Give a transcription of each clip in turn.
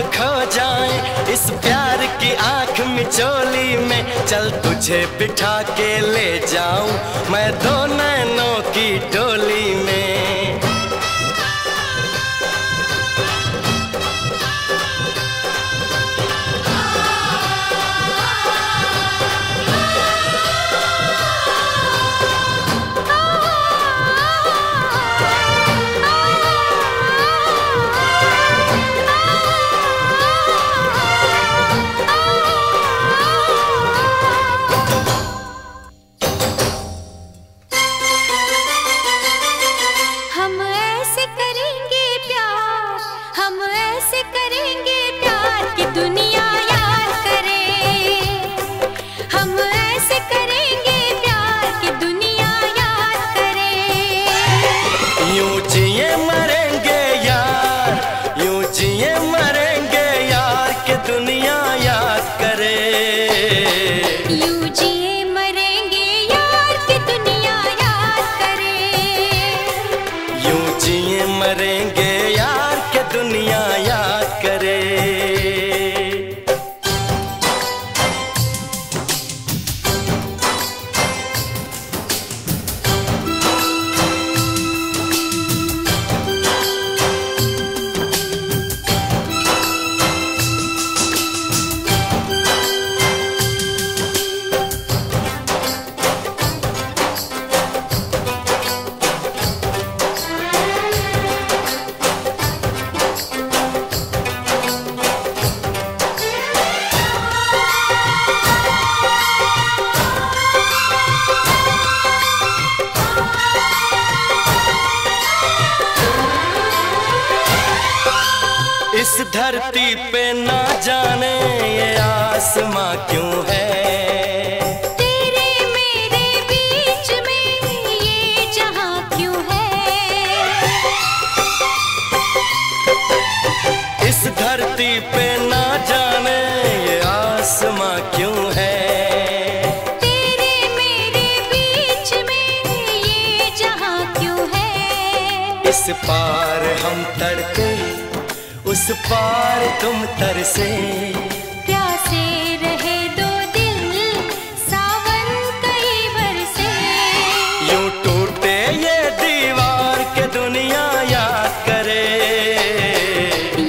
खो जाए, इस प्यार की आँख में चोली में। चल तुझे बिठा के ले जाऊँ, मैं दो नैनों की डोली में। से करे? इस धरती पे ना जाने ये आसमां क्यों है? तेरे मेरे बीच में ये जहाँ क्यों है? इस धरती पे ना जाने ये आसमां क्यों है? तेरे मेरे बीच में ये जहाँ क्यों है? इस पार हम तड़के उस पार तुम तरसे प्यासे रहे दो दिल सावन कई बरसे यूँ टूटे ये दीवार के दुनिया याद करे।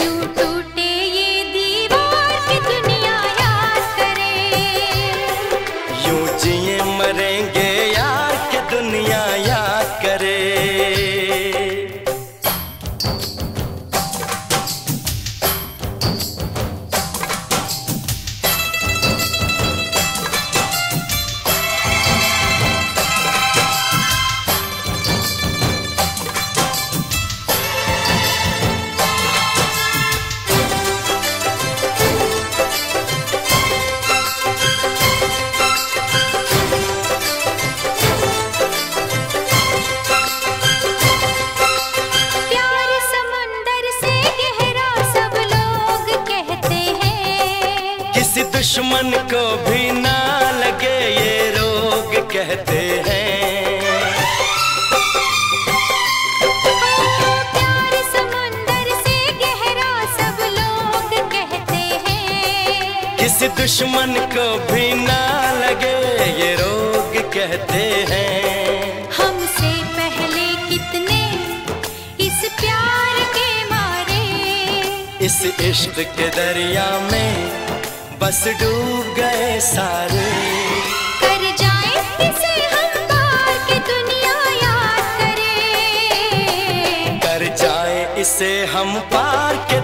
यूँ टूटे ये दीवार की दुनिया याद करे। यूँ जिए मरेंगे दुश्मन को भी ना लगे ये रोग कहते हैं। प्यार समंदर से गहरा सब लोग कहते हैं किसी दुश्मन को भी ना लगे ये रोग कहते हैं। हमसे पहले कितने इस प्यार के मारे। इस इश्क के दरिया में बस डूब गए सारे। कर जाए इसे हम बार के दुनिया याद करे। कर जाए इसे हम पार के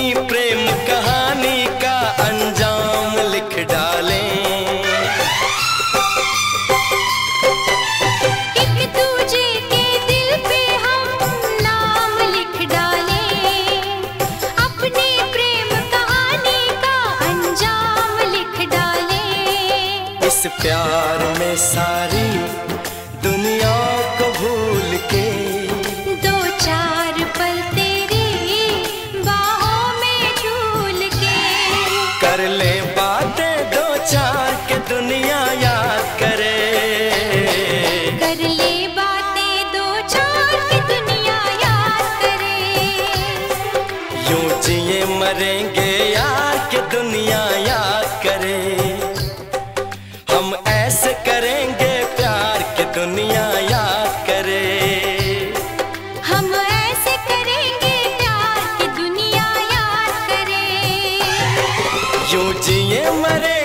अपनी प्रेम कहानी का अंजाम लिख डालें। एक दूजे के दिल पे हम नाम लिख डालें। अपनी प्रेम कहानी का अंजाम लिख डालें। इस प्यार में सारे हम ऐसे करेंगे प्यार के दुनिया याद करे। हम ऐसे करेंगे प्यार के दुनिया याद करे। यूँ जिए मरे